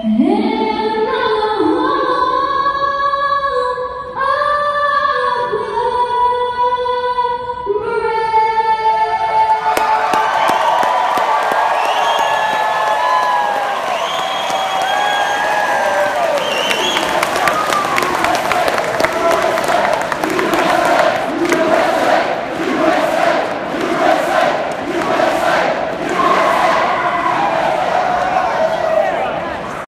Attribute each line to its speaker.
Speaker 1: Hey.